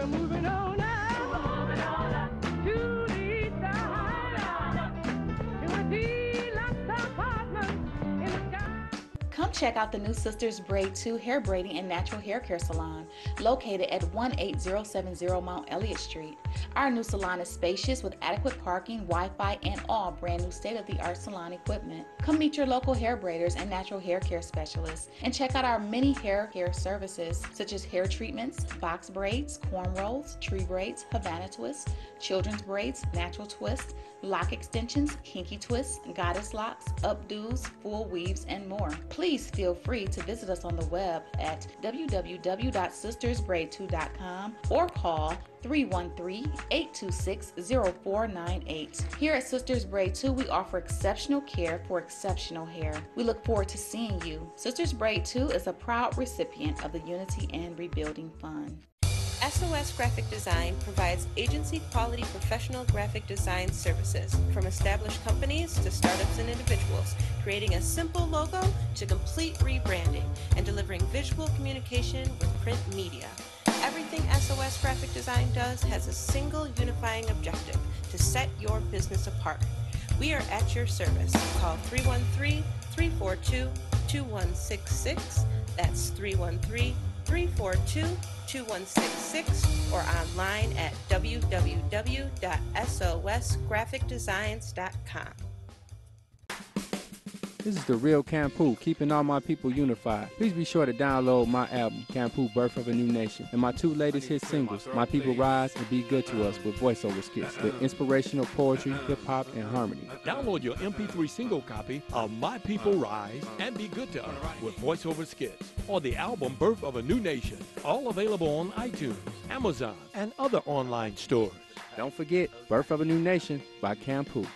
we're moving on Come check out the new Sisters Braid 2 hair braiding and natural hair care salon located at 18070 Mount Elliott Street. Our new salon is spacious with adequate parking, Wi Fi, and all brand new state of the art salon equipment. Come meet your local hair braiders and natural hair care specialists and check out our many hair care services such as hair treatments, box braids, cornrows, tree braids, Havana twists, children's braids, natural twists, lock extensions, kinky twists, goddess locks, updos, full weaves, and more. Please feel free to visit us on the web at www.sistersbraid2.com or call 313-826-0498. Here at Sisters Braid 2, we offer exceptional care for exceptional hair. We look forward to seeing you. Sisters Braid 2 is a proud recipient of the Unity and Rebuilding Fund. SOS Graphic Design provides agency quality professional graphic design services from established companies to startups and individuals, creating a simple logo to complete rebranding and delivering visual communication with print media. Everything SOS Graphic Design does has a single unifying objective to set your business apart. We are at your service. Call 313 342 2166. That's 313 342 2166 or online at www.sosgraphicdesigns.com. This is the real Campu, keeping all my people unified. Please be sure to download my album, Campu Birth of a New Nation, and my two latest hit singles, My People Rise and Be Good to Us with voiceover skits, with inspirational poetry, hip hop, and harmony. Download your MP3 single copy of My People Rise and Be Good to Us with voiceover skits or the album Birth of a New Nation. All available on iTunes, Amazon, and other online stores. Don't forget Birth of a New Nation by Campu.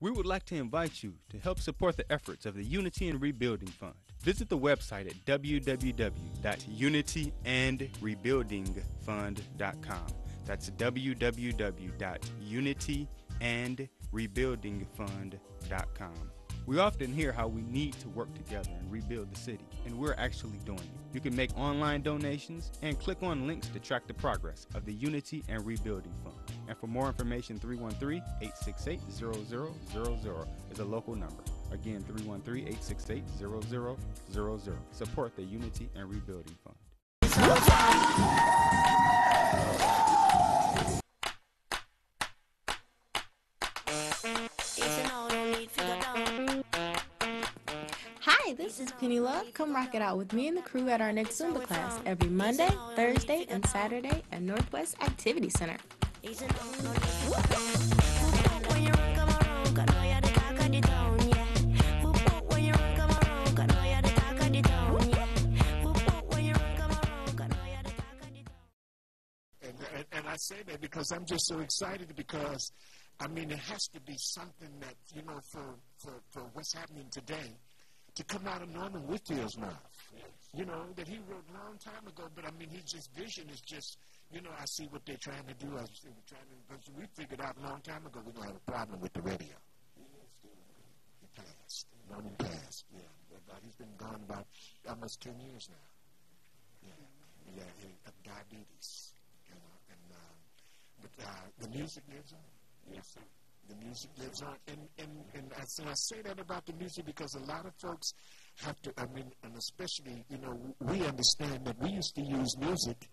We would like to invite you to help support the efforts of the Unity and Rebuilding Fund. Visit the website at www.unityandrebuildingfund.com. That's www.unityandrebuildingfund.com. We often hear how we need to work together and rebuild the city, and we're actually doing it. You can make online donations and click on links to track the progress of the Unity and Rebuilding Fund. And for more information, 313 868 0000 is a local number. Again, 313 868 0000. Support the Unity and Rebuilding Fund. This is Penny Love. Come rock it out with me and the crew at our next Zumba class every Monday, Thursday, and Saturday at Northwest Activity Center. And, I say that because I'm just so excited because, I mean, it has to be something that, you know, for, for, for what's happening today, to come out of Norman Whitfield's mouth. You know, that he wrote a long time ago, but I mean, his just vision is just, you know, I see what they're trying to do. I see what they're trying to, because we figured out a long time ago we're going to have a problem with the radio. He passed. Norman passed, yeah. But he's been gone about almost 10 years now. Yeah, yeah, he, of diabetes. You know, and um, but uh, the music lives on. Yes, sir. The music lives on, and and and I say, I say that about the music because a lot of folks have to. I mean, and especially you know, we understand that we used to use music.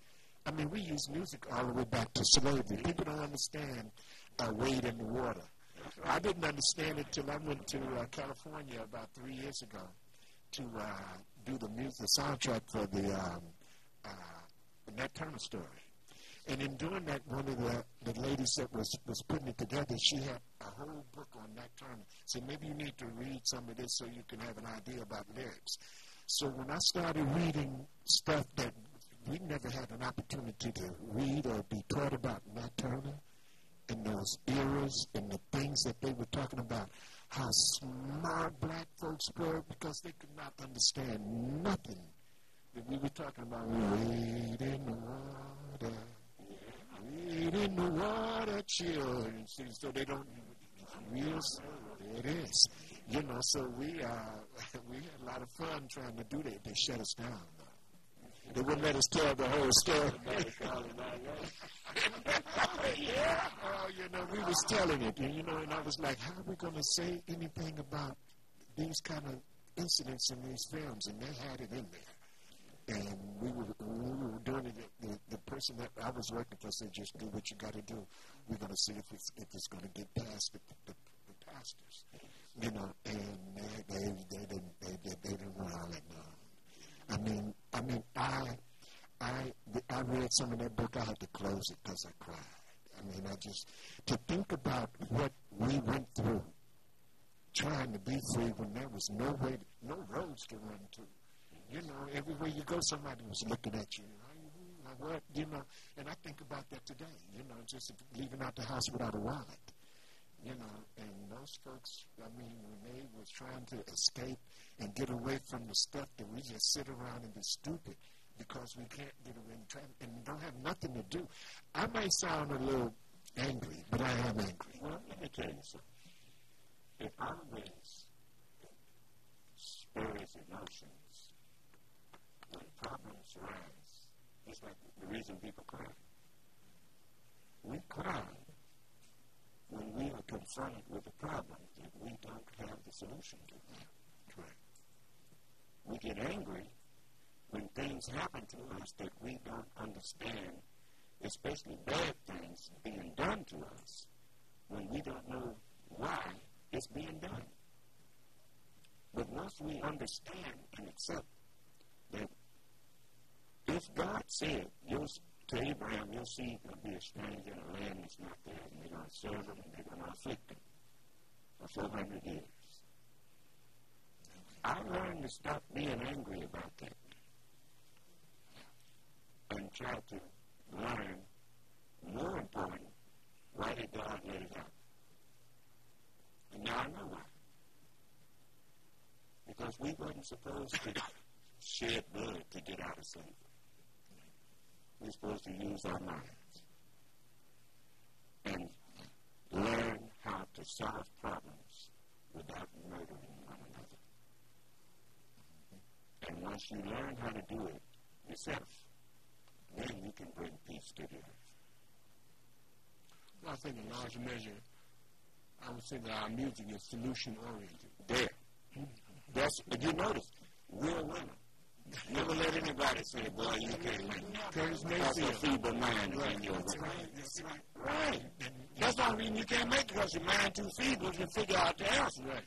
I mean, we use music all the way back to slavery. People don't understand uh, Wade in the Water. I didn't understand it till I went to uh, California about three years ago to uh, do the music, soundtrack for the um, uh, Nat Turner story. And in doing that, one of the, the ladies that was, was putting it together, she had a whole book on Nat Turner. Said maybe you need to read some of this so you can have an idea about lyrics. So when I started reading stuff that we never had an opportunity to read or be taught about Nat Turner and those eras and the things that they were talking about, how smart black folks were because they could not understand nothing that we were talking about. In the water, wade in the water, children. So, so they don't real. There it is. You know, so we uh, we had a lot of fun trying to do that. They shut us down. They wouldn't let us tell the whole story. yeah. Oh, you know, we was telling it, and you know, and I was like, how are we going to say anything about these kind of incidents in these films? And they had it in there. And we were, we were doing it, the, the person that I was working for said, just do what you got to do. We're going to see if it's, if it's going to get past the, the, the pastors. You know, and they, they, they, didn't, they, they, they didn't want all that no. I mean, I mean, I, I, I read some of that book. I had to close it because I cried. I mean, I just to think about what we went through trying to be free when there was no way, no roads to run to. You know, everywhere you go, somebody was looking at you. What you know, and I think about that today. You know, just leaving out the house without a wallet. You know, and those folks. I mean, when they was trying to escape and get away from the stuff that we just sit around and be stupid because we can't get away and, try, and don't have nothing to do. I might sound a little angry, but I am angry. Well, let me tell you something. It always spurs emotions when problems rise. It's like the reason people cry. We cry when we are confronted with a problem that we don't have the solution to. Correct. We get angry when things happen to us that we don't understand, especially bad things being done to us, when we don't know why it's being done. But once we understand and accept that if God said you'll, to Abraham, your seed will be a stranger in a land that's not there, and they're going to serve him and they're going to afflict him for 400 years. I learned to stop being angry about that and try to learn, more important, why did God let it happen? And now I know why. Because we weren't supposed to shed blood to get out of slavery. We're supposed to use our minds and learn how to solve problems without murdering one another. And once you learn how to do it yourself, then you can bring peace to the earth. Well, I think in large measure, I would say that our music is solution oriented. There. That's, but you notice, we're winner. Never let anybody say, boy, you can't make it. Curtis That's a feeble mind is in your way. Right. That's the only reason you can't make it because your mind too feeble to figure out the answer. Right.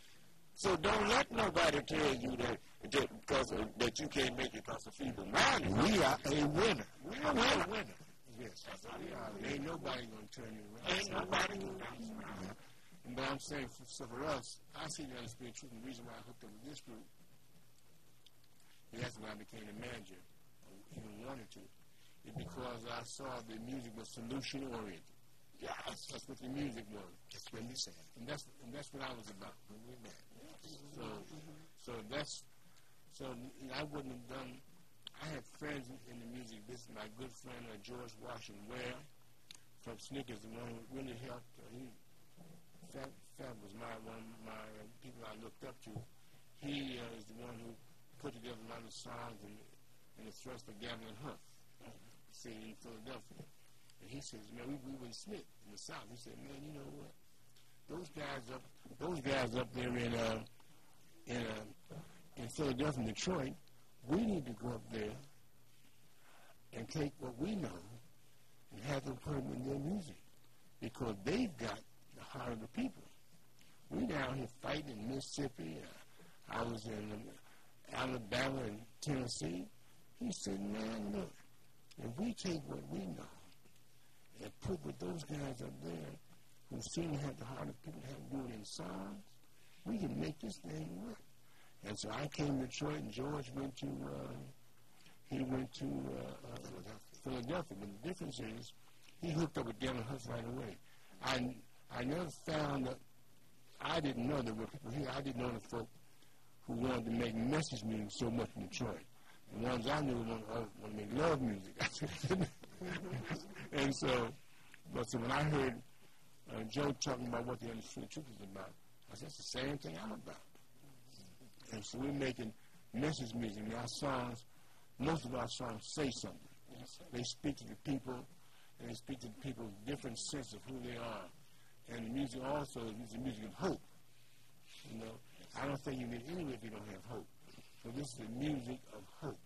So don't let nobody tell you that that because of, that you can't make it because of feeble mind. We are a winner. We're a winner. Yes. Ain't nobody going to turn you around. Ain't nobody gonna turn you around. But I'm saying for, so for us, I see that as being true. The reason why I hooked up with this group, and that's when I became the manager, or even wanted to, is because I saw the music was solution oriented. Yes, that's what the music was. That's what you said. And that's and that's what I was about when we met. So so that's so I wouldn't have done. I had friends in, the music business. My good friend uh, George Washington Ware from Snickers, the one who really helped. Uh, he Fab, Fab was my one of my uh, people I looked up to. He uh, is the one who put together a lot of songs and, and the thrust of Gamble and Huff, see in Philadelphia. And he says, man, we, we were Smith in the South. He said, man, you know what? Those guys up, those guys up there in uh, in uh, in Philadelphia, and Detroit, we need to go up there and take what we know and have them put them in their music because they've got the heart of the people. We down here fighting in Mississippi. Uh, I was in um, Alabama and Tennessee. He said, man, look, if we take what we know and put with those guys up there who seem to have the heart of people have to do it in songs, we can make this thing work. And so I came to Detroit, and George went to uh, he went to uh, uh, Philadelphia. But the difference is he hooked up with Gamble and Huff right away. I I never found that I didn't know there were people here. I didn't know the folk who wanted to make message music so much in Detroit. The ones I knew wanted, wanted to make love music. and so, but so when I heard uh, Joe talking about what the understood truth is about, I said, that's the same thing I'm about. And so we're making message music. And our songs most of our songs say something. They speak to the people, and they speak to the people's different sense of who they are. And the music also is the music of hope. You know, I don't think you need any if you don't have hope. So this is the music of hope.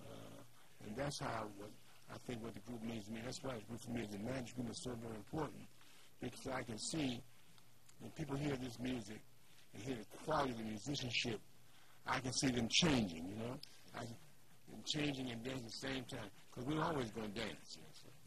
Uh, and that's how what I think what the group means to me. That's why the group for me as a management group is so very important. Because I can see when people hear this music and hear the quality of the musicianship, I can see them changing, you know? I them changing and dancing at the same time. Because we're always going to dance.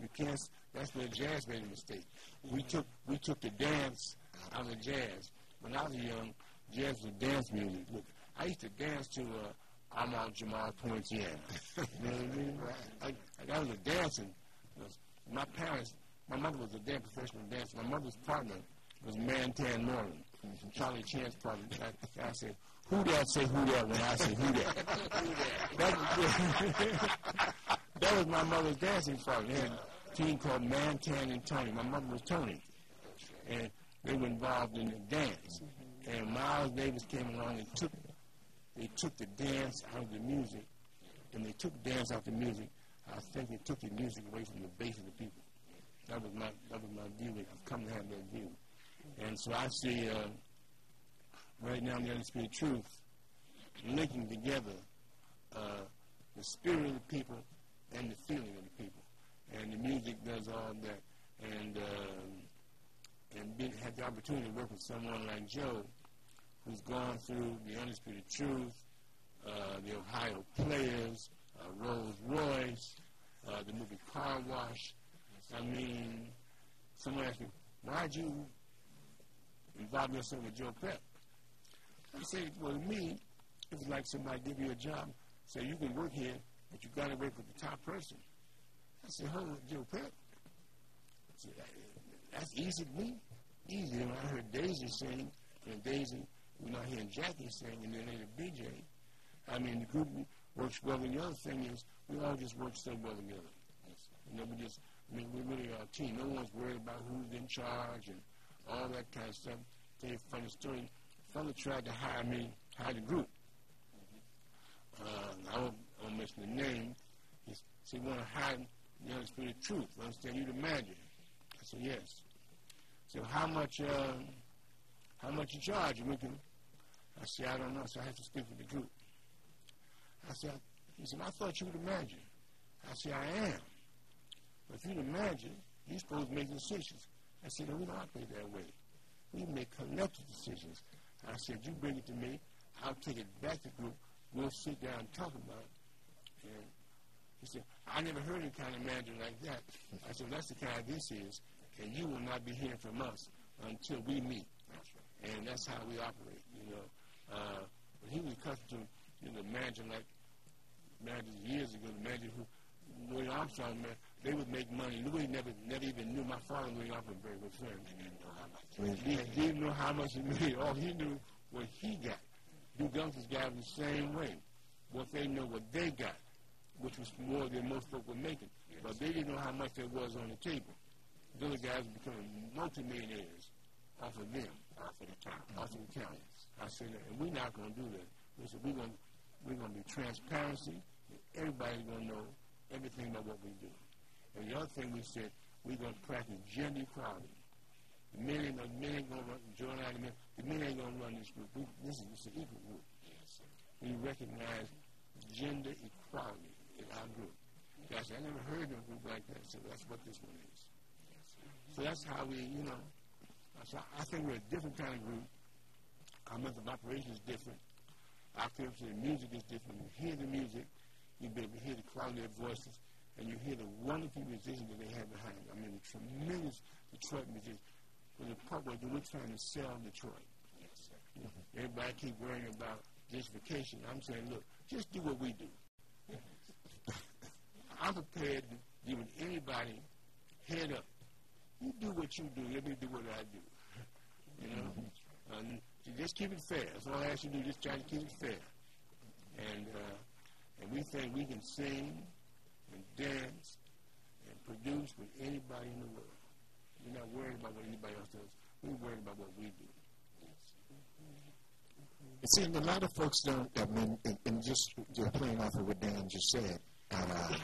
You can't, that's where jazz made a mistake. We took, we took the dance out of jazz. When I was young, jazz was dance music. Look, I used to dance to uh, Ahmad Jamal Pointier. you know what I mean? I, I, I was a dancing. My parents, my mother was a dance professional dancer. My mother's partner was Mantan Moreland from Charlie Chan's partner. I, I said, who that say who that when I say who that? that, that was my mother's dancing partner. They had a team called Mantan and Tony. My mother was Tony. And they were involved in the dance. And Miles Davis came along and took they took the dance out of the music, and they took dance out of the music. I think they took the music away from the base of the people. That was my that was my view. I've come to have that view, and so I see uh, right now in the Undisputed Truth linking together uh, the spirit of the people and the feeling of the people, and the music does all that, and uh, and been, had the opportunity to work with someone like Joe who's gone through the Undisputed Truth, uh, the Ohio Players, uh, Rolls Royce, uh, the movie Car Wash. I mean, someone asked me, why'd you involve yourself with Joe Pep? I said, well, me, it's like somebody give you a job, say you can work here, but you got to work with the top person. I said, on, Joe Pep. Said, That's easy to me. Easy. When I heard Daisy sing, and Daisy we're not hearing Jackie sing and then later BJ. I mean, the group works well. And the other thing is, we all just work so well together. You know, we just, I mean, we really are a team. No one's worried about who's in charge and all that kind of stuff. Tell you a funny story. A fellow tried to hire me, hire the group. Uh, I won't, I won't mention the name. He said, you want to hire the undisputed truth. Understand you the magic. I said, yes. So how much, um, how much you charge? We I said, I don't know. So I have to speak with the group. I said, he said, I thought you were the manager. I said, I am. But if you're the manager, you're supposed to make decisions. I said, no, we don't operate that way. We make collective decisions. I said, you bring it to me. I'll take it back to the group. We'll sit down and talk about it. And he said, I never heard any kind of manager like that. I said, that's the kind this is. And you will not be hearing from us until we meet. And that's how we operate, you know. Uh, but he was accustomed to, you know, managing like managers years ago, the manager who, Louis Armstrong, man, they would make money. Louis never, never even knew. My father Louis Armstrong very good friends. He didn't know how much. He, didn't know how much he made. All he knew what he got. Duke Ellington's guys the same way. What they know what they got, which was more than most folk were making. But they didn't know how much there was on the table. The other guys becoming multimillionaires off of them off of the county. Off of the county. I said, and we're not going to do that. We said, we're going to we're to be transparency. Everybody's going to know everything about what we do. And the other thing we said, we're going to practice gender equality. The men ain't, going to run, join out men, the men ain't going to run this group. We, this is an equal group. We recognize gender equality in our group. Gosh, I never heard of a group like that, so that's what this one is. So that's how we, you know, so I think we're a different kind of group. Our method of operation is different. Our approach to the music is different. You hear the music, you be able to hear the quality of voices, and you hear the wonderful musicians that they have behind them. I mean, the tremendous Detroit musicians. For the where we're trying to sell Detroit. Yes, mm-hmm. Everybody keep worrying about justification. I'm saying, look, just do what we do. I'm prepared to give anybody head up. You do what you do, let me do what I do. You know, and just keep it fair. That's all I ask you to do. Just try to keep it fair. And uh, and we think we can sing and dance and produce with anybody in the world. We're not worried about what anybody else does. We're worried about what we do. See, a lot of folks don't. I mean, and, and just you're playing off of what Dan just said. Uh,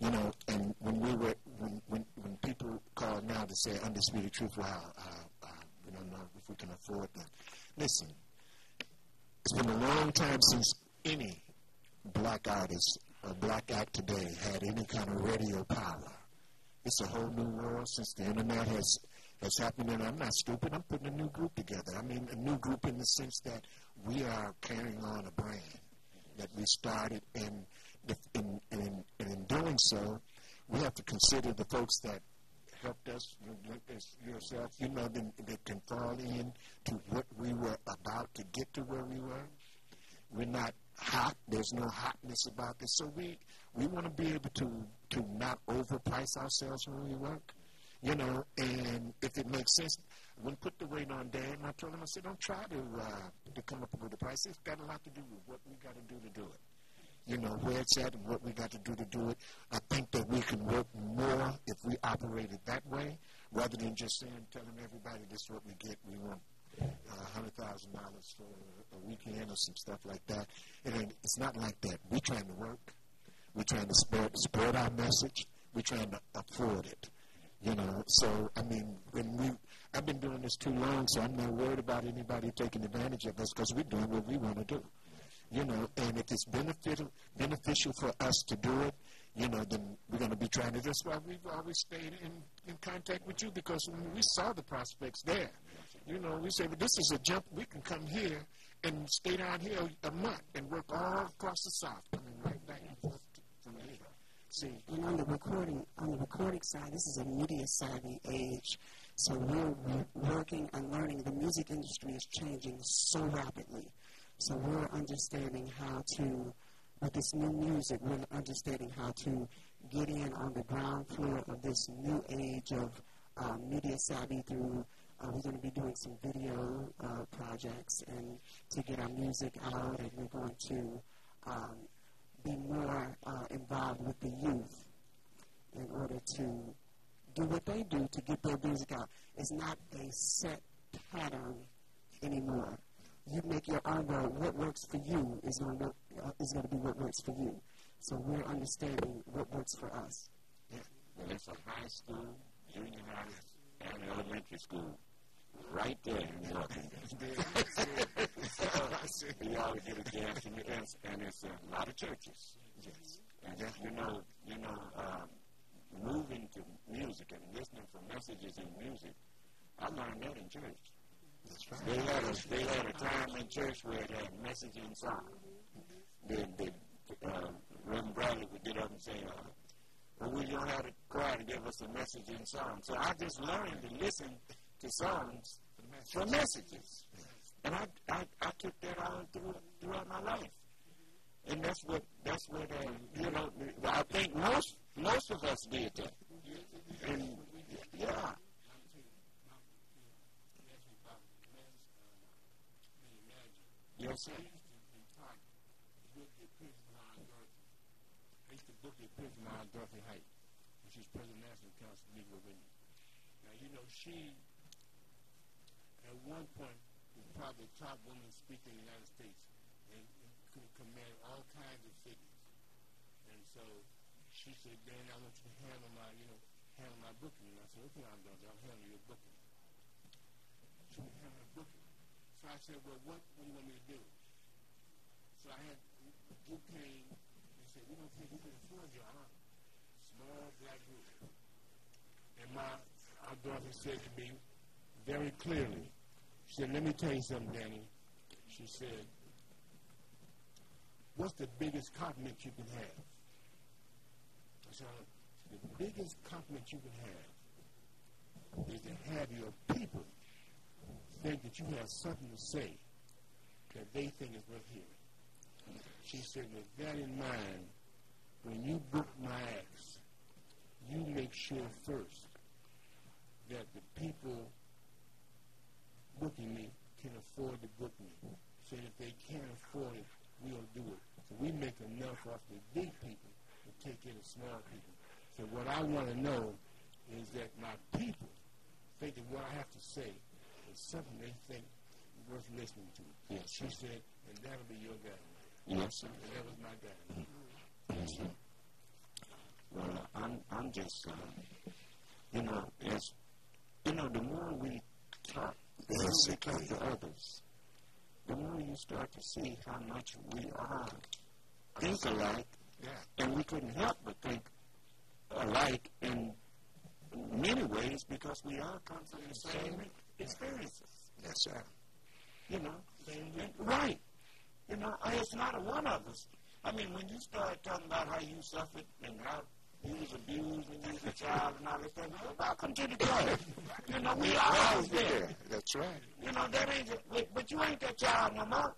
you know, and when we were when when, when people call now to say undisputed truth, wow, uh, uh, we don't know if we can afford that. Listen, it's been a long time since any black artist or black act today had any kind of radio power. It's a whole new world since the internet has has happened, and I'm not stupid. I'm putting a new group together. I mean, a new group in the sense that we are carrying on a brand that we started, and in, in, in, in doing so, we have to consider the folks that helped us, yourself, you know, that, that can fall in to what we were about to get to where we were. We're not hot. There's no hotness about this. So we, we want to be able to, to not overprice ourselves when we work you know, and if it makes sense, when put the weight on Dan, I told him, I said, don't try to uh, to come up with a price. It's got a lot to do with what we got to do to do it. You know, where it's at and what we got to do to do it. I think that we can work more if we operated that way rather than just saying, telling everybody this is what we get. We want uh, $100,000 for a weekend or some stuff like that. And it's not like that. We're trying to work. We're trying to spread, spread our message. We're trying to afford it. You know, so I mean, when we, I've been doing this too long, so I'm not worried about anybody taking advantage of us because we're doing what we want to do. You know, and if it's beneficial beneficial for us to do it, you know, then we're going to be trying to. That's why we've always stayed in, in contact with you because we saw the prospects there, you know, we said, well, this is a jump. We can come here and stay down here a month and work all across the South, coming right back and forth from here. See, and on the recording, on the recording side, this is a media savvy age, so we're working and learning. The music industry is changing so rapidly, so we're understanding how to, with this new music, we're understanding how to get in on the ground floor of this new age of um, media savvy through. Uh, we're going to be doing some video uh, projects and to get our music out, and we're going to um, be more uh, involved with the youth in order to do what they do to get their music out. It's not a set pattern anymore. You make your own world. What works for you is going to uh, is going to be what works for you. So we're understanding what works for us. Yeah. Well, it's a high school, junior high, and elementary school right there in the open. so, you always get a chance, and, it's, and it's a lot of churches. Yes. And just, you know, you know, um, moving to music and listening for messages in music, I learned that in church. They had a, they had a time in church where they had message in song. The, uh, Reverend Bradley would get up and say, uh, well, we don't have a choir to give us a message in song. So I just learned to listen to songs for messages. And I, I, I took that on through, throughout my life. And that's what, that's what, uh, you know, I think most, most of us did that. And, yeah. Yes, sir. I used to book at Prison on Dorothy Height. She's President National Council Negro Women. Now, you know, she at one point was probably the top woman speaker in the United States and, and could command all kinds of figures. And so she said, Dan, I want you to handle my, you know, handle my booking. And I said, okay, I'm done. I'll handle your booking. She would handle my booking. So I said, well, what, what do you want me to do? So I had group came and said, we don't think we can afford you, huh? Small black group. And my our daughter said to me very clearly, she said, let me tell you something, Danny. She said, what's the biggest compliment you can have? I said, the biggest compliment you can have is to have your people think that you have something to say that they think is worth hearing. She said, with that in mind, when you book my acts, you make sure first that the people booking me can afford to book me. So if they can't afford it, we'll do it. So we make enough off the big people to take in the small people. So what I want to know is that my people think that what I have to say is something they think worth listening to. Yes, She sir. said, and that'll be your guy. Yes, sir. And that was my guy. Yes, sir. Well, I'm, I'm just, uh, you know, as, you know, the more we talk, the more we talk to others, the more you start to see how much we are think alike, yeah. and we couldn't help but think alike in many ways because we are come from the same experiences. Yes, sir. You know, and- right. You know, I- it's not a one of us. I mean, when you start talking about how you suffered and how you was abused when you was a child and all this stuff, welcome to the club. You know, we all was there. That's right. You know, that ain't, but, but you ain't that child no more.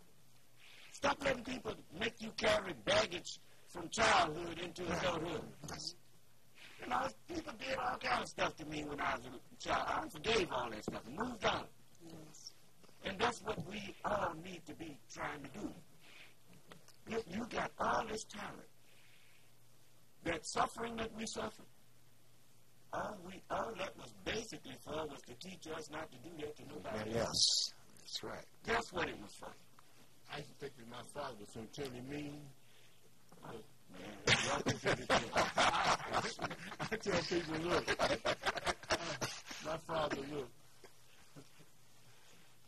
Stop letting people make you carry baggage from childhood into adulthood. You know, people did all kinds of stuff to me when I was a child. I forgave all that stuff and moved on. And that's what we all need to be trying to do. You, you got all this talent. That suffering that we suffered, all we all that was basically for was to teach us not to do that to nobody Yes. else. That's right. That's what it was for. I used to think that my father was so terribly mean. But, I tell people, look, uh, my father, look,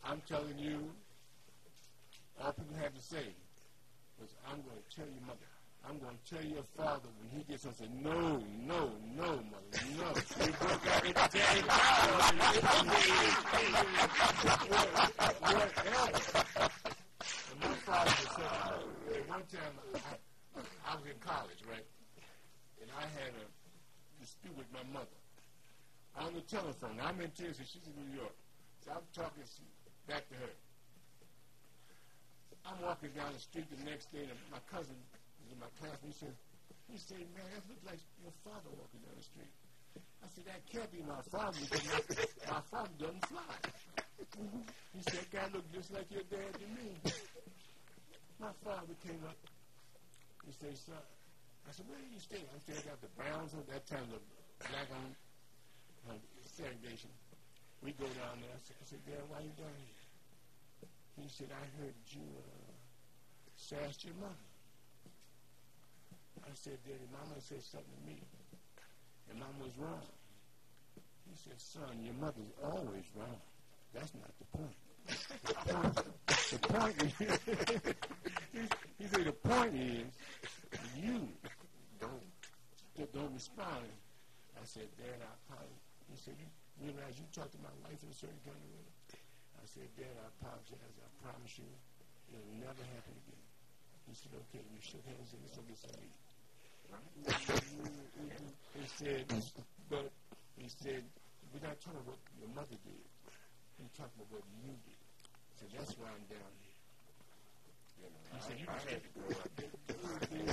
I'm telling you, all people have to say was, I'm going to tell your mother. I'm going to tell your father when he gets home, say, no, no, no, mother, no. He broke out in the day. Whatever. And my father at one time, I, I was in college, right? And I had a dispute with my mother on the telephone. I'm in Tennessee, she's in New York. So I'm talking back to her. I'm walking down the street the next day, and my cousin was in my class, and he said, he said, man, that looks like your father walking down the street. I said, that can't be my father because my, my father doesn't fly. he said, that guy look just like your dad to me. My father came up. He said, son, I said, where do you stay? I said, I got the Browns at that time, the black on uh, segregation. We go down there. I said, I said, Dad, why you down here? He said, I heard you uh, sashed your mother. I said, Daddy, Mama said something to me, and Mama was wrong. He said, son, your mother's always wrong. That's not the point. The point, the point is, he, said, the point is, you don't, don't, don't respond. I said, Dad, I apologize. He said, you realize you talked to my wife in a certain kind of way? I said, Dad, I apologize. I promise you it'll never happen again. He said, okay. We shook hands and let's go get some he said, but he said, we're not talking about what your mother did. We're talking about what you did. So that's why I'm down here. You know, he said, you I just had to grow up. you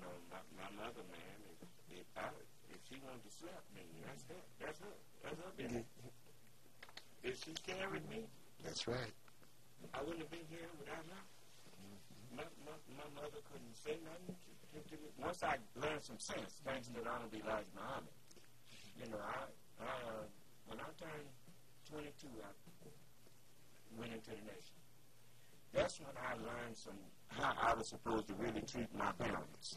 know, my, my mother, man, if, if, I, if she wanted to slap me, that's her. That's her. That's her business. If she carried me, That's right. I wouldn't have been here without her. My, my, my mother couldn't say nothing to, to, to me. Once I learned some sense, thanks to Honorable Elijah Muhammad, you know, I, I uh, when I turned 22, I went into the nation. That's when I learned some how I was supposed to really treat my parents.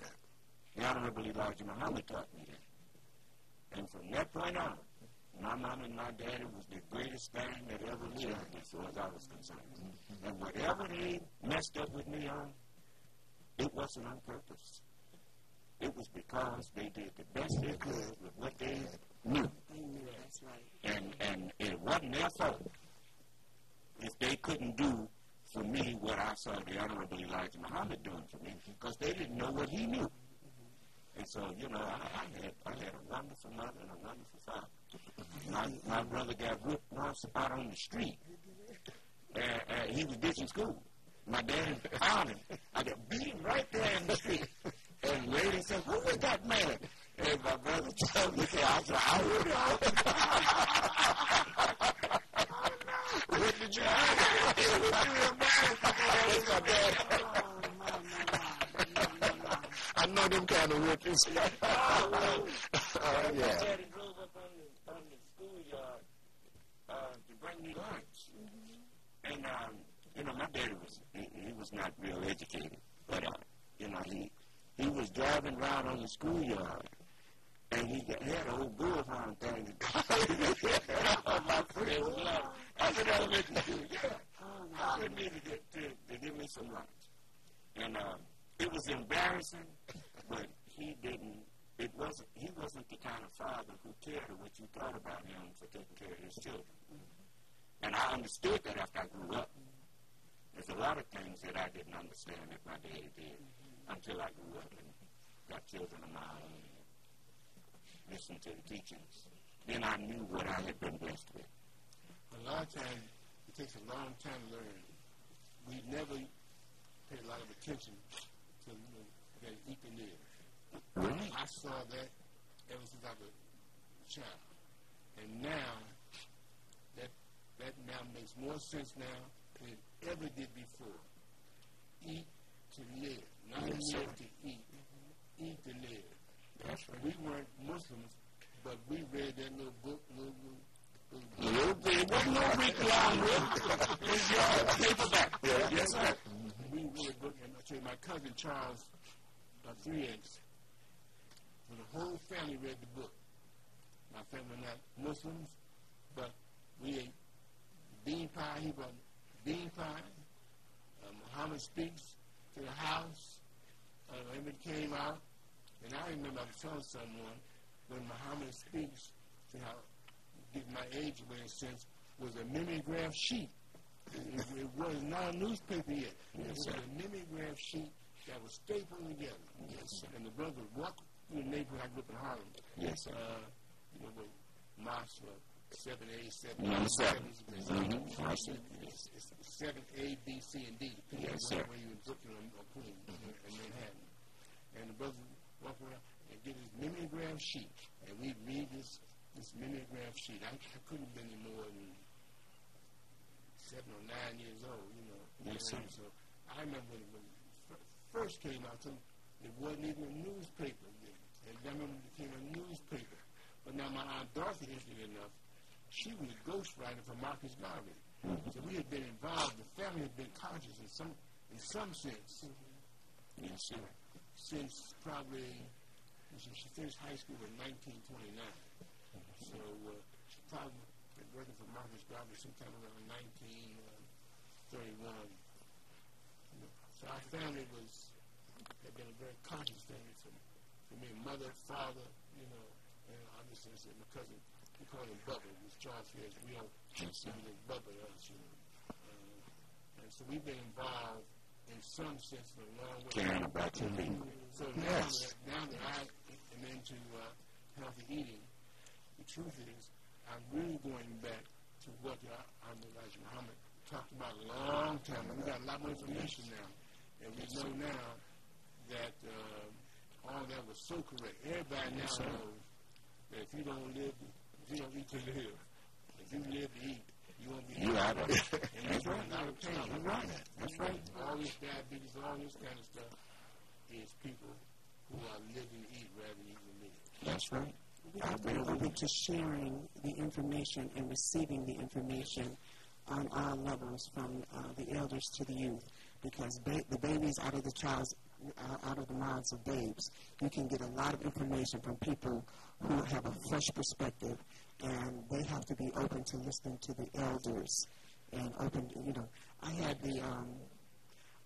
The Honorable Elijah Muhammad taught me that. And from that point on, my mom and my daddy was the greatest thing that ever lived as far as I was concerned. Mm-hmm. And whatever they messed up with me on, it wasn't on purpose. It was because they did the best they could with what they knew. That's right. And and it wasn't their fault if they couldn't do for me what I saw the Honorable Elijah Muhammad doing for me, because they didn't know what he knew. And so, you know, I, I had I had a wonderful mother and a wonderful father. My, my brother got whipped once out on the street. Uh, he was ditching school. My dad found him. I got beat him right there in the street. And the lady said, who was that man? And my brother told me, I said, I don't know. What did you have? It was you embarrassed. That was I know them kind of whippings. oh, My yeah. daddy drove up on the, on the schoolyard uh, to bring me lunch. And um, you know, my daddy was he, he was not real educated, but uh, you know, he he was driving around on the schoolyard, and he got, he had an old bullhorn thing. my friend was like, I was in elementary school. Yeah, I need to get to, to give me some lunch, and uh, it was embarrassing, but he didn't. It wasn't. He wasn't the kind of father who cared what you thought about him for taking care of his children. And I understood that after I grew up. There's a lot of things that I didn't understand that my daddy did until I grew up and got children of my own and listened to the teachings. Then I knew what I had been blessed with. A lot of times, it takes a long time to learn. We never pay a lot of attention to the Ipanir. Right. I saw that ever since I was a child. And now, that that now makes more sense now than it ever did before. Eat to live, not Yes, sir. live to eat. Eat to live. That's right. We weren't Muslims, but we read that little book, little, little, Little bit, it wasn't no week long book. It was your paperback. Yeah, yes, sir. We read a book, and I tell you, my cousin Charles, uh, three eggs, when the whole family read the book. My family were not Muslims, but we ate bean pie. He brought bean pie. Uh, Muhammad speaks to the house. Uh, when it came out, and I remember I was telling someone when Muhammad speaks to how give my age away in a sense was a mimeograph sheet. It, it was not a newspaper yet. it was a mimeograph sheet that was stapled together. Yes. And the brother would walk through the neighborhood. I grew up in Harlem. Yes. Uh, you know, with mosques seven A, seven Number seven. sevens, Mhm. I. It's, it's seven A, B, C, and D. Yes, Where- sir. Where you in Brooklyn or, Queens in Manhattan. And the brother walk around and get his mimeograph sheet, and we'd read this this mimeograph sheet. I, I couldn't have been any more than seven or nine years old, you know. Yes, sir. So I remember when, when it fir- first came out, so it wasn't even a newspaper then. And I remember it became a newspaper. But now my Aunt Dorothy, interesting enough, she was a ghostwriter for Marcus Garvey. Mm-hmm. So we had been involved, the family had been conscious in some in some sense. Yes, sir. Since probably she, she finished high school in 1929. So uh, she probably been working for Marcus Garvey sometime around 1931. You know, so our family was had been a very conscious family for, for me, mother, father, you know, and obviously my cousin, we call him Bubba, it was Charles Fierce. We don't see him as Bubba us, you know. Uh, and so we've been involved in some sense for a long way. Caring about your people. So now, that, now that I am into uh, healthy eating, the truth is, I'm really going back to what Honorable Elijah Muhammad talked about a long time. ago. We got a lot more information now, and we know now that uh, all that was so correct. Everybody now Yes, knows that if you don't live, if you don't eat to live, if you live to eat, you won't be You out of it. And That's that's right. a lot of pain. You're right. That's right. All this diabetes, all this kind of stuff is people who are living to eat rather than eating to live. That's right. We have to be open to sharing the information and receiving the information on all levels, from uh, the elders to the youth, because ba- the babies out of the child's uh, out of the mouths of babes, you can get a lot of information from people who have a fresh perspective, and they have to be open to listening to the elders and open. You know, I had the um,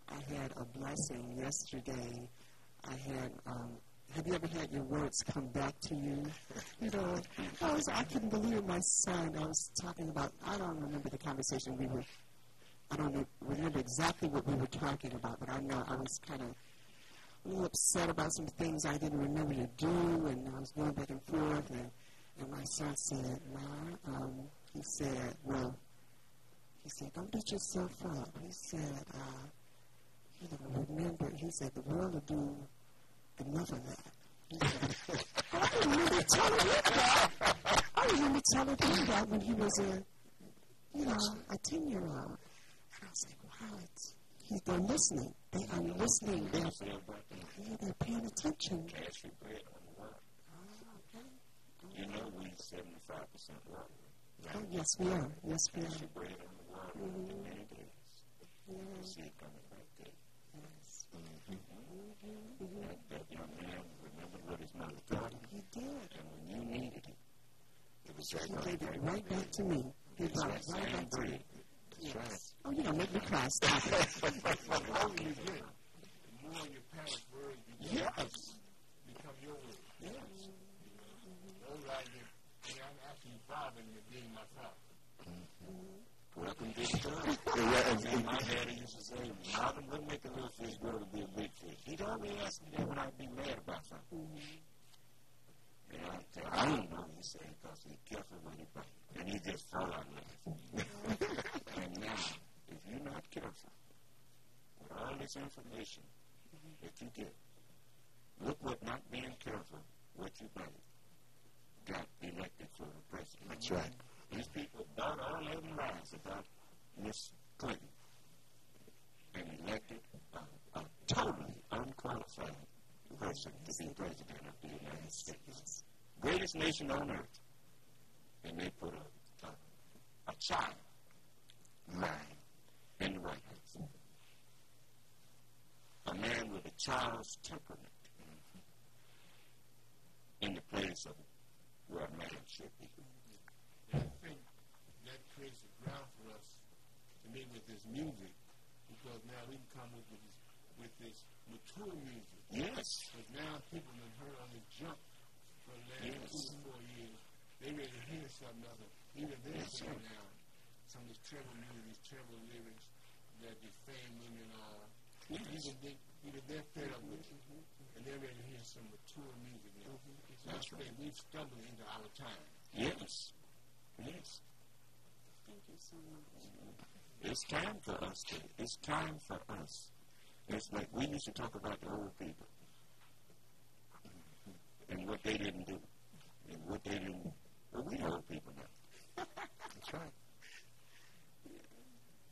I had a blessing yesterday. I had. Um, have you ever had your words come back to you? You know, I was I couldn't believe my son. I was talking about. I don't remember the conversation we were. I don't remember exactly what we were talking about, but I know I was kind of a little upset about some things I didn't remember to do, and I was going back and forth. And, and my son said, "Ma," um, he said, "Well," he said, "Don't beat yourself up." He said, uh, "You know, remember," he said, "the world will do enough of that." Said, I remember telling him that. I remember telling him that when he was a, you know, a ten-year-old. And I was like, wow, it's, he, they're listening. They are listening. They're, yeah, they're paying attention. Cash your bread on the world. You know we 75% water. Oh, yes, we are. Yes, we are. your bread on the world. Mhm. And see it coming right there. Yes. Mm-hmm. That, that young man remembered what his mother taught him. He did. And when you needed it, it was right He back gave there. it right back to me. He brought it right back to me. right. Oh, you're going to make me cry. Stop it. The older you get, the more your parents' words Yes. become your words. Yes. The older I get, yeah, Evolving to being my father. Welcome to the club. yeah, and my daddy used to say, Malcolm wouldn't make a little fish grow to be a big fish. He'd always ask me that when I'd be mad about something. And I'd say, I don't know, he said, because he's careful when he bites. And he just fall out laughing. and now, if you're not careful with all this information that you get, look what not being careful, what you bite, got elected for president. That's right. These people bought all them lies about Miss Clinton and elected a, a totally unqualified person to be president of the United States. Greatest nation on earth. And they put a, a, a child lying in the White House. A man with a child's temperament in the place of where a man should be. And I think that creates a ground for us to make with this music, because now we can come with this, with this mature music. Yes. Because now people have heard all this junk for the last Yes. two to four years. They ready to hear something other. Even they're Yes, now some of these terrible music, these terrible lyrics that defame women all. Yes. Even even they're fed up with it. And they're ready to hear some mature music now. So That's I think we've stumbled into our time. Yes. Yes. Thank you so much. It's time for us to, it's time for us. It's like we used to talk about the old people and what they didn't do and what they didn't. Well, we old people now. That's right.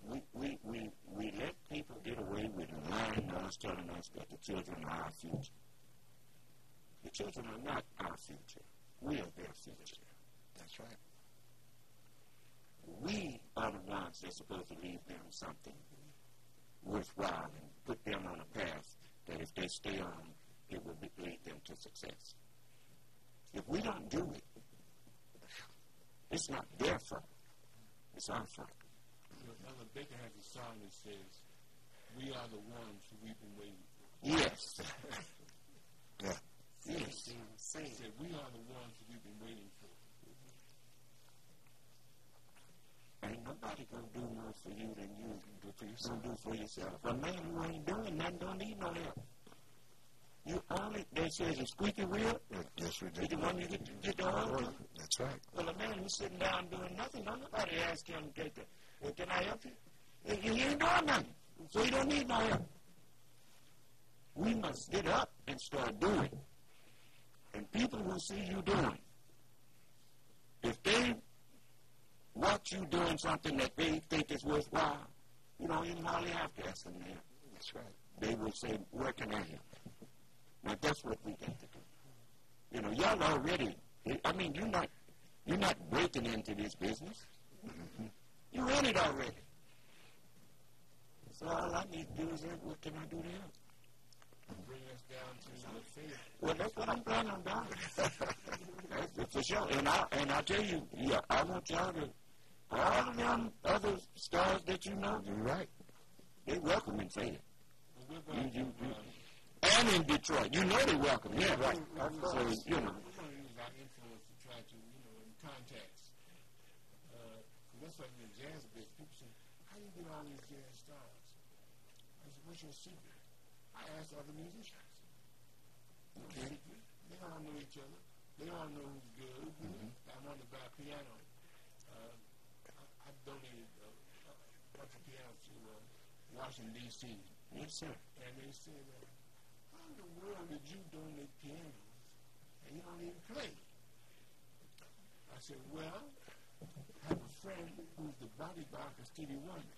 We, we, we, we let people get away with lying to us, telling us that the children are our future. The children are not our future. We are their future. That's right. We are the ones that's supposed to leave them something worthwhile and put them on a path that if they stay on, it will lead them to success. If we don't do it, it's not their fault. It's our fault. You know, Ella Baker has a song that says, "We are the ones who we've been waiting for." Yes. yeah. Yes. It. Said, "We are the ones that we've been waiting for." Ain't nobody gonna do more for you than you do for yourself. do for yourself. A man who ain't doing nothing don't need no help. You only, they say, is a squeaky wheel. That's ridiculous. The one you get, get the oil. That's right. Well, a man who's sitting down doing nothing, don't nobody ask him, can I help you? He, he ain't doing nothing, so he don't need no help. We must get up and start doing. And people will see you doing. If they watch you doing something that they think is worthwhile, you don't even hardly have to ask them to. That's right. They will say, where can I help? Now that's what we got to do. You know, y'all already. I mean, you're not you're not breaking into this business. You're in it already. So all I need to do is, say, what can I do to help? Bring us down to the faith. Well, that's what I'm planning on doing. That's for sure. And I and I tell you, yeah, I want y'all to all of them other stars that you know. You're right. They welcome in Fayette. We're You, you, you, and in Detroit, you know they welcome. Yeah, right. So you know. We're going to use our influence to try to, you know, in contacts. Uh, 'cause that's like in the jazz biz. People say, how do you get all these jazz stars? I said, what's your secret? I asked other musicians. Secret. They all know each other. They all know who's good. I want to buy a piano. Uh, I, I donated a, a bunch of pianos to uh, Washington, D.C. Yes, sir. And they said, uh, how in the world did you donate pianos and you don't even play? I said, well, I have a friend who's the bodyguard for Stevie Wonder.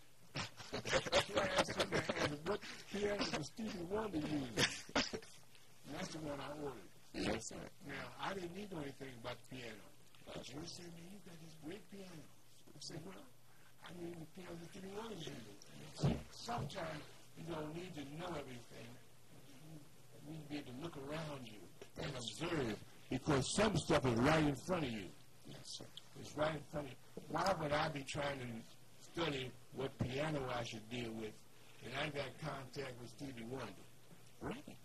So I asked him to ask what piano does Stevie Wonder? And that's the one I ordered. Yes, sir. Now, I didn't need to know anything about the piano. But you said, man, you got these great pianos. I said, well, I mean, it depends what you want to do. Sometimes you don't need to know everything. You need to be able to look around you and observe because some stuff is right in front of you. Yes, sir. It's right in front of you. Why would I be trying to study what piano I should deal with and I got contact with Stevie Wonder? Right.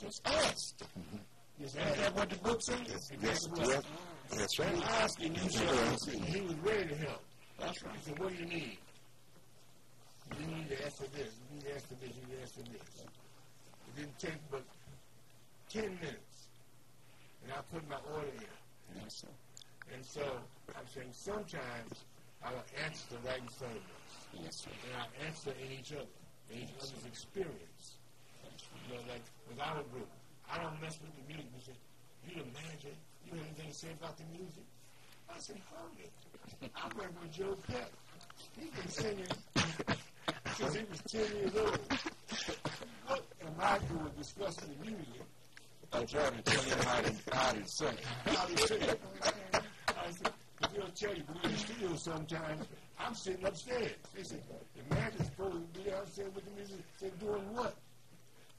Just ask. Mm-hmm. Just ask. Is that what the book says? Yes, yes, yes. That's right. He asked and you shall He was ready to help. That's right. He said, what do you need? You need to ask for this. You need to ask for this. You need to ask for this. It didn't take but 10 minutes. And I put my order in. Yes, sir. And so I'm saying sometimes I will answer right in front of us. Yes, sir. And I answer in each other, in each yes, other's experience. You know, like with our group, I don't mess with the music. We say, you the manager, you have anything to say about the music? I said, hold it. I'm with Joe Pep. He's been singing since he was 10 years old. What am I doing discussing the music? I'm trying to tell you how to, how to sing. How to sing. Said, tell you, but in the studio sometimes, I'm sitting upstairs. They said, the man is supposed to be downstairs with the music. They doing what?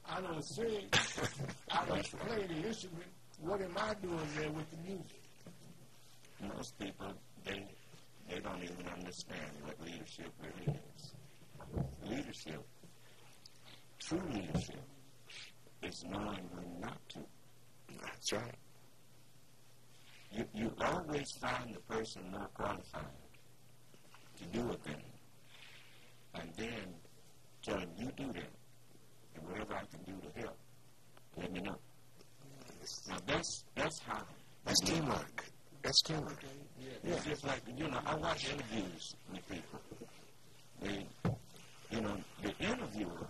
I don't sing. I don't play the instrument. What am I doing there with the music? Most people, they they don't even understand what leadership really is. Leadership, true leadership, is knowing when not to. That's right. You, you always find the person more qualified to do a thing. And then tell him, you do that. And whatever I can do to help, let me know. Now that's, that's how. That's teamwork. That's teamwork. Yeah. It's just like, you know, I watch interviews with people. They, you know, the interviewer,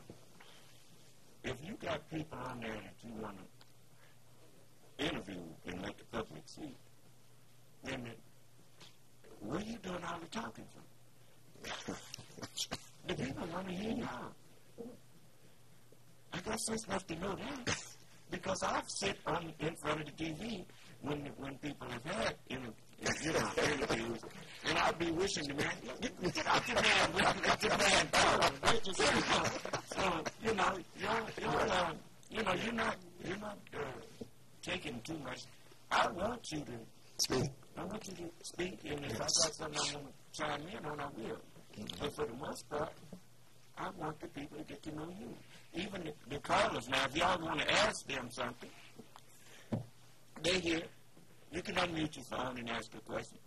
if you got people on there that you want to interview and make the public see, the, where you doing all the talking from? the people want to hear you. I got sense enough to know that. Because I've sit on in front of the TV when when people have had in you know interviews, and I'd be wishing the man get, get out the man, let the man talk. So you know you're you're uh, you know you're not you're not uh, taking too much. I want you to speak. I want you to speak, and if I got something I want to chime in on, I will. But for the most part, I want the people to get to know you. Even the, the callers now, if y'all want to ask them something, they here. You can unmute your phone and ask a question.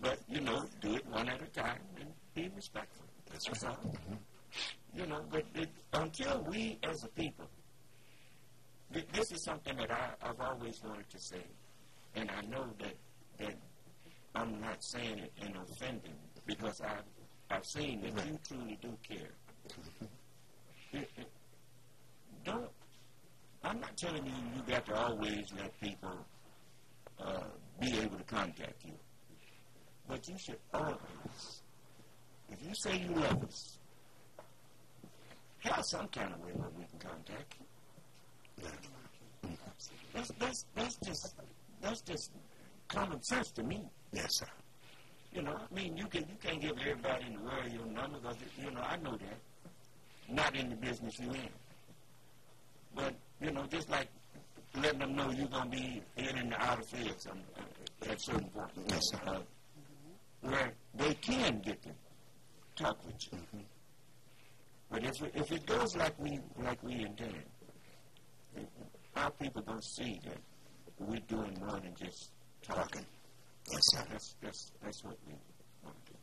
But, you know, do it one at a time and be respectful. That's, That's all. Mm-hmm. You know, but it, until we as a people, th- this is something that I, I've always wanted to say. And I know that, that I'm not saying it in offending because I've, I've seen that you truly do care. It, it, don't. I'm not telling you you got to always let people uh, be able to contact you. But you should always, if you say you love us, have some kind of way where we can contact you. That's, that's, that's just that's just common sense to me. Yes, sir. You know, I mean, you can you can't give everybody in the world your number because you know I know that. Not in the business you're in, but you know, just like letting them know you're going to be in and out of field some, uh, at certain point. Yes, uh, where they can get to talk with you. Mm-hmm. But if it, if it goes like we like we intend, our people to see that we're doing more than just talking. Yes, sir. That's, that's, that's what we want to do.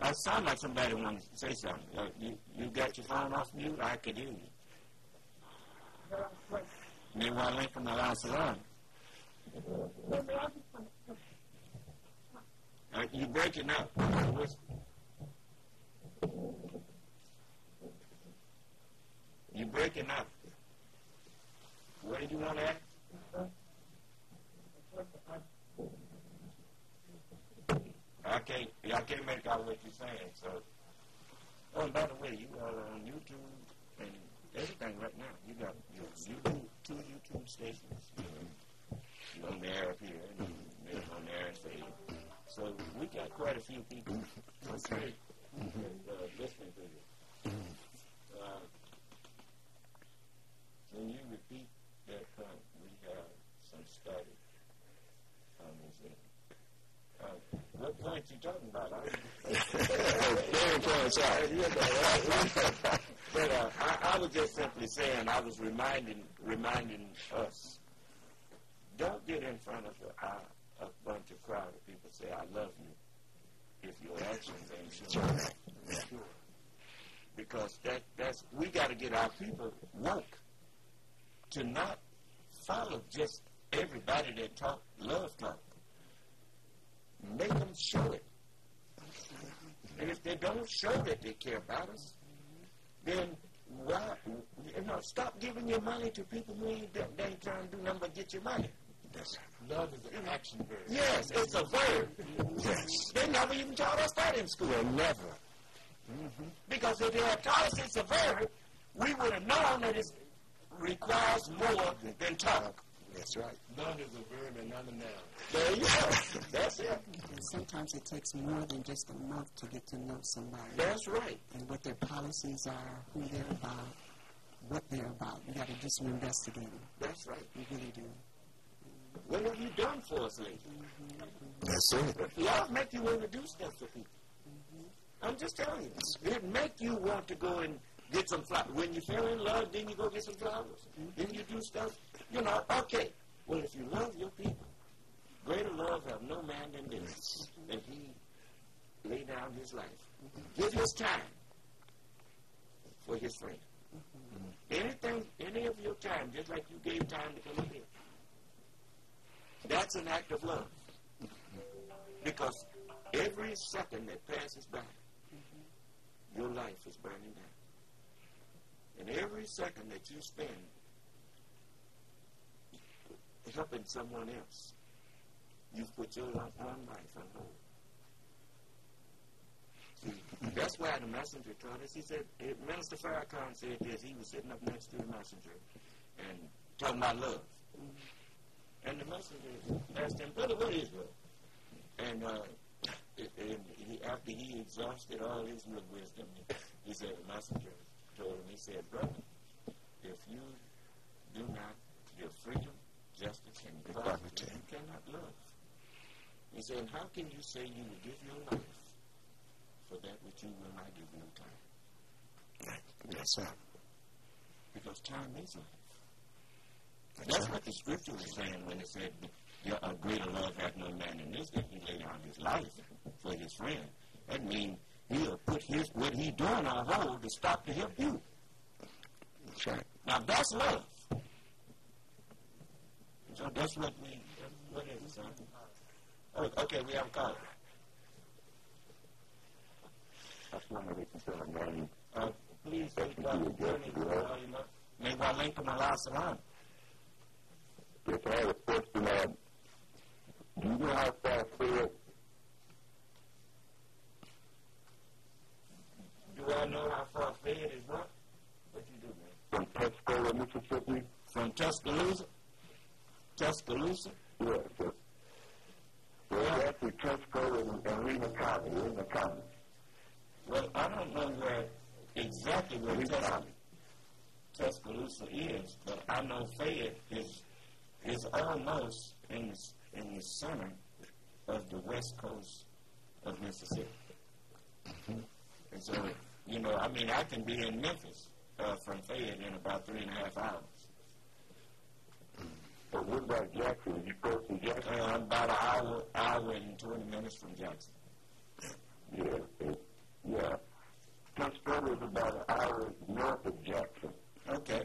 I sound like somebody wants to say something. You, you got your phone off mute? I could hear you. Meanwhile, Lincoln allows salon. Uh, you breaking up. You're breaking up. What did you want to ask? I can't, I can't make out what you're saying. So, oh, and by the way, you are on YouTube and everything right now. You got your YouTube two YouTube stations. You're on the air up here, and you're on the air in Fayette. So we got quite a few people. Okay. and uh, listening to you. Uh, can you repeat that? We have some study on this thing. Uh, what point you talking about? Very point, sorry. but uh, I, I was just simply saying, I was reminding reminding us, don't get in front of a, a, a bunch of crowd of people say, I love you, if your actions ain't sure. sure. Because that, that's, we got to get our people woke to not follow just everybody that talk love talk. Make them show it. And if they don't show that they care about us, then why, you know, stop giving your money to people who ain't, they ain't trying to do nothing but get your money. Yes. Love is an action verb. Yes, it's a verb. Yes. They never even taught us that in school. never. Mm-hmm. Because if they had taught us it's a verb, we would have known that it requires more than talk. That's right. None is a verb and none a noun. There you go. That's it. And sometimes it takes more than just a month to get to know somebody. That's right. And what their policies are, who they're about, what they're about. You got to do some investigating. That's right. You really do. What have you done for us lately? Mm-hmm. That's it. Love make you want to do stuff for people. Mm-hmm. I'm just telling you. It make you want to go and get some flowers. When you fell in love, then you go get some flowers. Mm-hmm. Then you do stuff. You know, okay. Well, if you love your people, greater love have no man than this. And he lay down his life. Give his time for his friend. Anything, any of your time, just like you gave time to come here. That's an act of love. Because every second that passes by, your life is burning down. And every second that you spend helping someone else, you've put your own life on hold. See, that's why the messenger taught us. He said, Minister Farrakhan said this. He was sitting up next to the messenger and talking about love. And the messenger asked him, Brother, what is love? And, uh, it, and he, after he exhausted all his wisdom, he said, the messenger told him, he said, Brother, if you do not give freedom, justice, and equality, you cannot love. He said, how can you say you will give your life for that which you will not give no time? Yes, sir. Because time is life. That's what the scripture was saying when it said, a greater love hath no man than this, that he lay down his life for his friend. That means he'll put his what he doing on hold to stop to help you. That's right. Now that's love. So that's what we, what is it, son? Oh, okay, we have a call. Assalamu alaikum warahmatullahi Uh, please, take uh, May alaikum ala salam. Yes, I have a question. Uh, do you know how far Fred Do I know how far Fed is what? What you do, man? from Tuscola, Mississippi? From Tuscaloosa? Tuscaloosa? Yes, sir. Well, it's actually Tuscola and, and Leake County, Leake County. Well, I don't know where exactly where Tus- Tuscaloosa is, but I know Fayette is is almost in the, in the center of the west coast of Mississippi. And so, you know, I mean, I can be in Memphis uh, from Fayette in about three and a half hours. But what about Jackson? You close to Jackson? Uh, I'm about an hour, hour and 20 minutes from Jackson. Yeah, it, yeah. Tuscola is about an hour north of Jackson. Okay.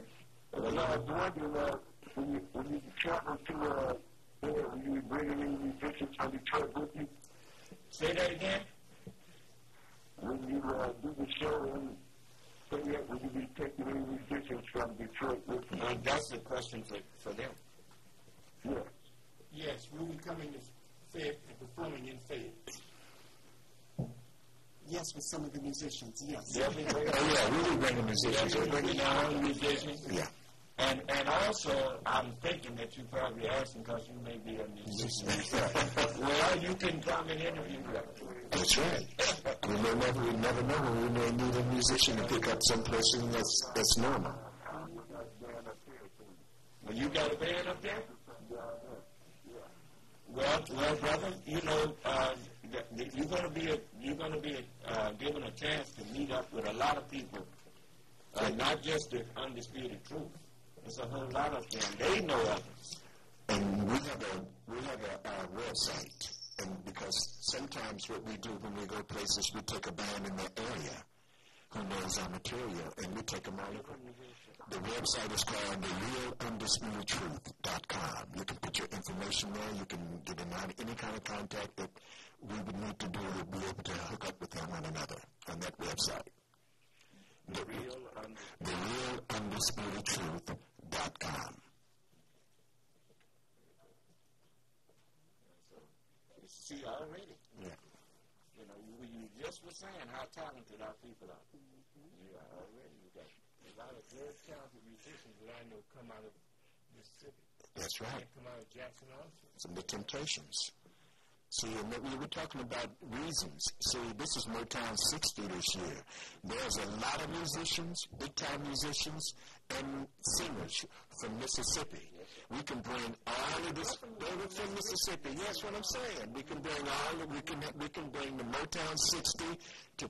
Well, I was wondering, uh, when you, when you travel to, uh, there, will you be bringing any musicians from Detroit with you? Say that again? When you uh, do the show in Fayette, will you be taking any musicians from Detroit with you? Uh, that's a question for, for them. Yeah. Yes, we will be coming to Fayette and performing in Fayette. Yes, with some of the musicians, yes. Yeah, we bring, Oh, yeah, we'll be bringing musicians. Yeah, we bring our own musicians. Yeah. And and also, I'm thinking that you probably asking because you may be a musician well, you can come and interview them. That's right. We may never, we never know when we may need a musician to pick up some person that's that's normal. Well, you got a band up there? Well, well, brother, you know, uh, you're going to be a, you're going to be uh, given a chance to meet up with a lot of people, uh, not just the undisputed truth. There's a whole lot of them. They know of us. And we have a we have a, a website, and because sometimes what we do when we go places, we take a band in the area who knows our material, and we take them all over. The website is called therealundisputedtruth.com. You can put your information there. You can get in on any kind of contact that we would need to do to be able to hook up with them one another on that website. The, therealundisputedtruth.com. You see already. Yeah. You know, you just were saying how talented our people are. You are already. You got a lot of very talented musicians that I know come out of Mississippi. That's right. Come out of Jackson also. Some of the Temptations. See, we were talking about reasons. See, this is Motown 60 this year. There's a lot of musicians, big time musicians, and singers from Mississippi. We can bring all of this. They were from Mississippi. Yes, what I'm saying. We can bring all. Of, we can we can bring the Motown 60 to.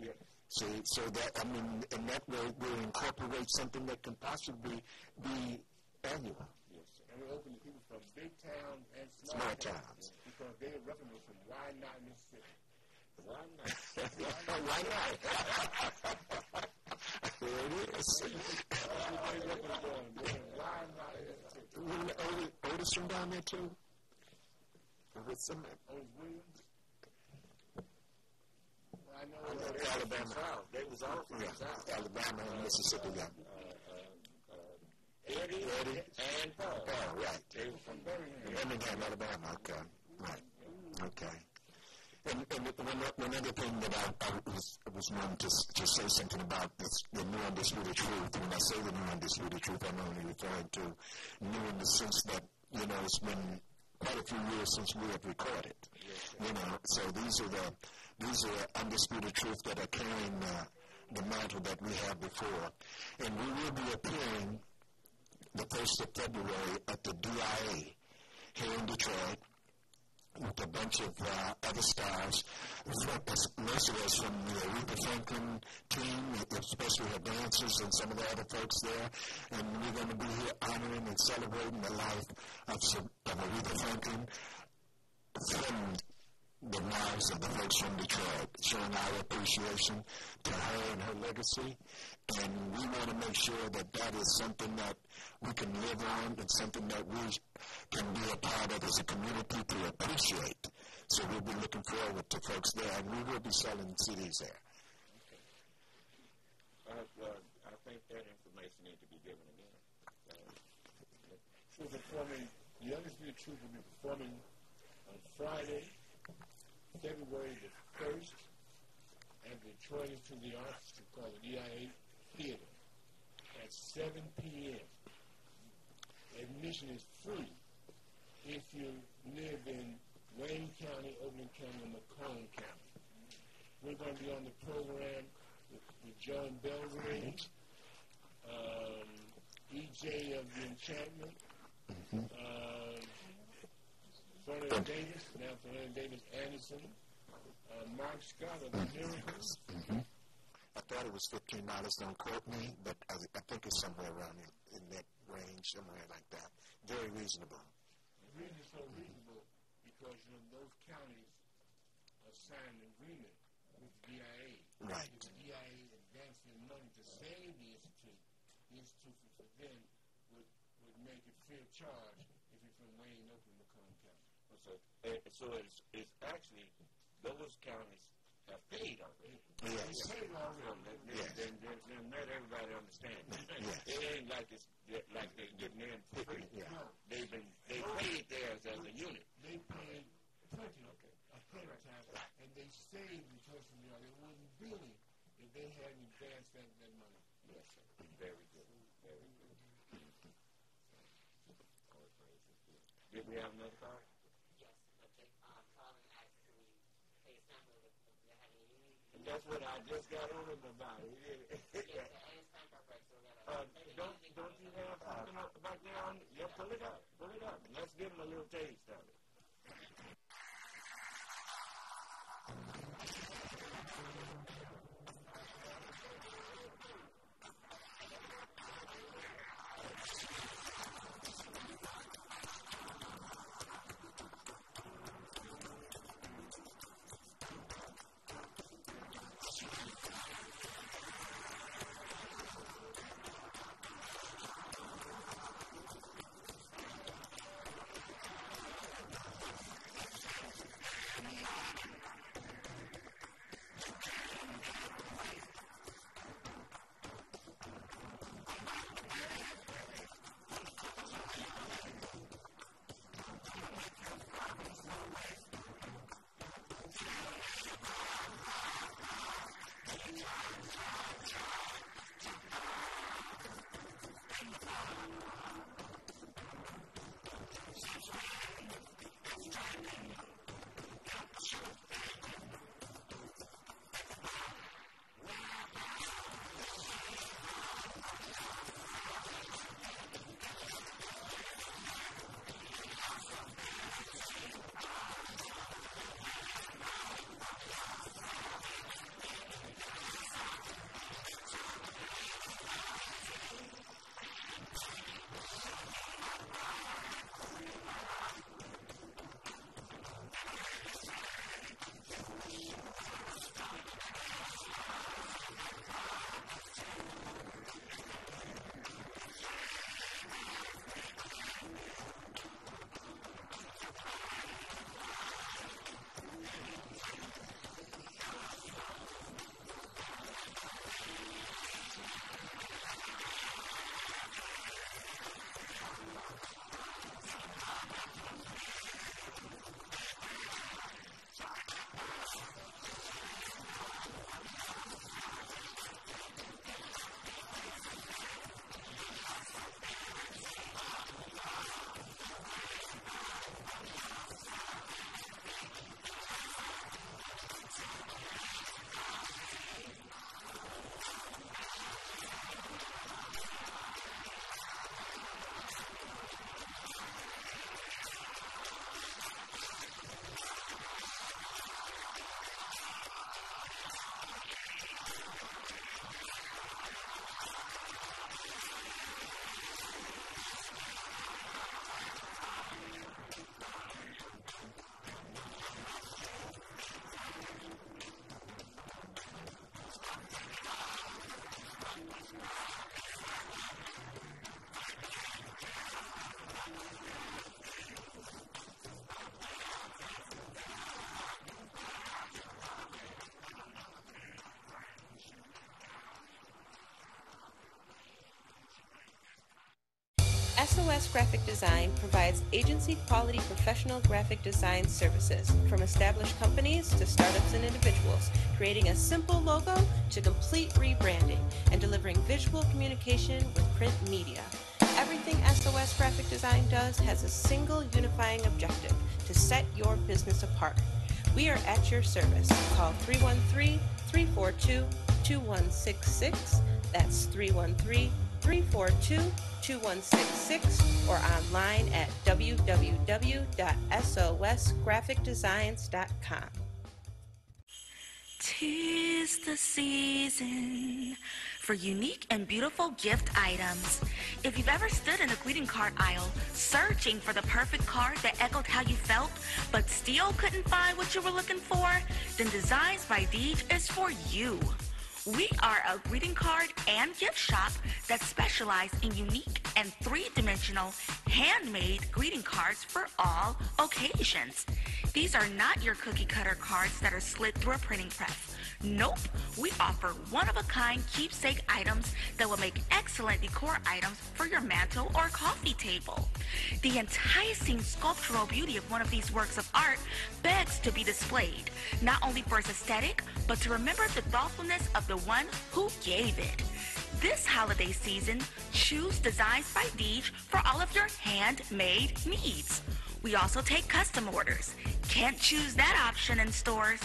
Yeah. See, so that I mean, in that way, we'll incorporate something that can possibly be annual. Yes, sir. And we're open to people from big towns and small, Small towns. towns. Because they're repping us from Why Not, Mississippi. Why not? Why not? there it is. Why not Mississippi? Otis, from down there too? Or with some, Otis Williams? I know, Alabama. South. They was all from the South. Alabama and Mississippi. Yeah. Eddie, Eddie. and Paul. Oh, right. They were from Birmingham. Birmingham, Alabama. Okay. Right. Okay. And, and one, other thing that I, I was, was wanting to, to say something about the new undisputed truth. When I say the new undisputed truth, I'm only referring to new in the sense that, you know, it's been quite a few years since we have recorded. Yes, You know, so these are the these are undisputed truths that are carrying uh, the mantle that we have before. And we will be appearing the 1st of February at the DIA here in Detroit with a bunch of uh, other stars, most of us from the Aretha Franklin team, especially her dancers and some of the other folks there. And we're going to be here honoring and celebrating the life of, of Aretha Franklin from the lives of the folks from Detroit, showing our appreciation to her and her legacy. And we want to make sure that that is something that we can live on and something that we can be a part of as a community to appreciate. So we'll be looking forward to folks there, and we will be selling CDs there. Uh, uh, I think that information needs to be given again. So performing, the Undisputed Truth will be performing on Friday, February the 1st, at the Detroit of the Arts, we call it EIA Theater, at 7 p.m. Admission is free if you live in Wayne County, Oakland County, and Macomb County. We're going to be on the program with, with John Belgrade, um, EJ of the Enchantment, uh, Fernando Davis, now Fernando Davis Anderson, uh, Mark Scott of the Miracles. I thought it was fifteen dollars. Don't quote me, but I, I think it's somewhere around in, in that range, somewhere like that. Very reasonable. The reason it's so reasonable because you know those counties are signed an agreement with DIA. Right. If the DIA advance their money to save the institute, the institute for them would would make it free of charge if you're from Wayne, Oakland, Macomb County. So, eh, so it's, it's actually those counties have paid already. Yes. They paid already. Then, Yes. then, then, then let everybody understand. Yes. It ain't like it's like they're getting in for free. Yeah. No, they've been they paid theirs as a unit. They paid plenty ahead of time, and they saved because you know they wouldn't billing if they hadn't advanced that, that money. Yes, sir. Very good. Very good. Did we have another card? Yes, okay. Um, That's what I just got on him about. He did. uh, don't don't you SOS Graphic Design provides agency quality professional graphic design services from established companies to startups and individuals, creating a simple logo to complete rebranding and delivering visual communication with print media. Everything SOS Graphic Design does has a single unifying objective to set your business apart. We are at your service. Call 313 342 2166. That's 313 342 2166 or online at www.sosgraphicdesigns.com. Tis the season for unique and beautiful gift items. If you've ever stood in the greeting card aisle searching for the perfect card that echoed how you felt, but still couldn't find what you were looking for, then Designs by Deej is for you. We are a greeting card and gift shop that specialize in unique and three-dimensional handmade greeting cards for all occasions. These are not your cookie cutter cards that are slid through a printing press. Nope, we offer one-of-a-kind keepsake items that will make excellent decor items for your mantle or coffee table. The enticing sculptural beauty of one of these works of art begs to be displayed, not only for its aesthetic, but to remember the thoughtfulness of the one who gave it. This holiday season, choose Designs by Deej for all of your handmade needs. We also take custom orders. Can't choose that option in stores?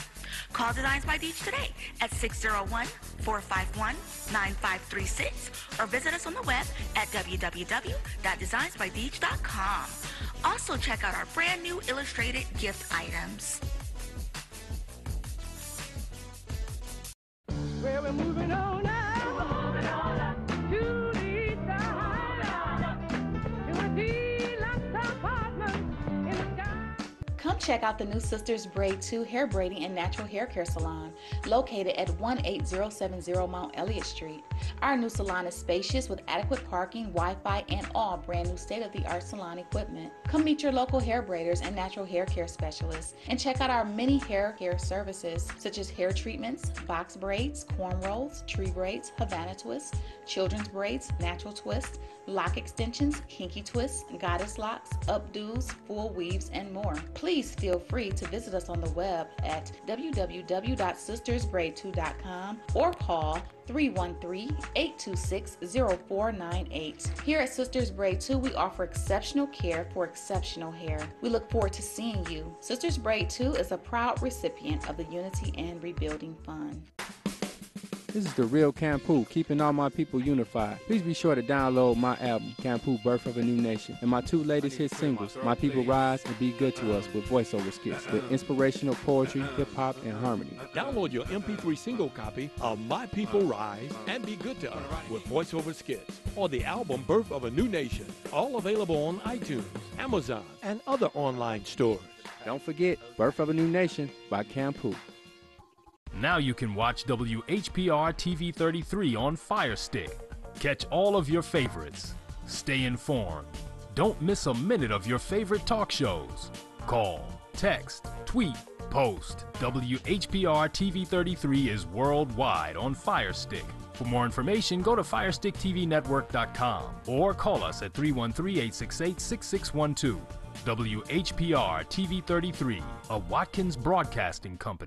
Call Designs by Deej today at 601-451-9536 or visit us on the web at www.designsbydeej.com. Also check out our brand new illustrated gift items. Well, we're moving on now. Come check out the new Sisters Braid 2 hair braiding and natural hair care salon located at 18070 Mount Elliott Street. Our new salon is spacious with adequate parking, Wi Fi, and all brand new state of the art salon equipment. Come meet your local hair braiders and natural hair care specialists and check out our many hair care services such as hair treatments, box braids, cornrows, tree braids, Havana twists, children's braids, natural twists, lock extensions, kinky twists, goddess locks, updos, full weaves, and more. Please feel free to visit us on the web at www.sistersbraid2.com or call 313-826-0498. Here at Sisters Braid 2, we offer exceptional care for exceptional hair. We look forward to seeing you. Sisters Braid 2 is a proud recipient of the Unity and Rebuilding Fund. This is the real Campu, keeping all my people unified. Please be sure to download my album, Campu Birth of a New Nation, and my two latest hit singles, My People Rise and Be Good to Us, with voiceover skits, with inspirational poetry, hip hop, and harmony. Download your MP3 single copy of My People Rise and Be Good to Us with voiceover skits or the album Birth of a New Nation. All available on iTunes, Amazon, and other online stores. Don't forget Birth of a New Nation by Campu. Now you can watch WHPR TV 33 on Fire Stick. Catch all of your favorites. Stay informed. Don't miss a minute of your favorite talk shows. Call, text, tweet, post. WHPR TV 33 is worldwide on Fire Stick. For more information, go to FirestickTVNetwork.com or call us at 313 868 6612. WHPR TV 33, a Watkins Broadcasting Company.